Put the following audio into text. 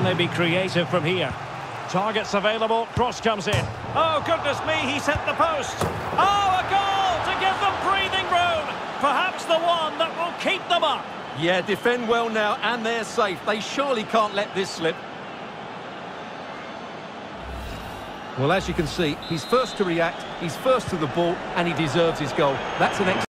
Can they be creative from here? Targets available, cross comes in. Oh, goodness me, he set the post. Oh, a goal to give them breathing room. Perhaps the one that will keep them up. Yeah, defend well now, and they're safe. They surely can't let this slip. Well, as you can see, he's first to react, he's first to the ball, and he deserves his goal. That's an excellent...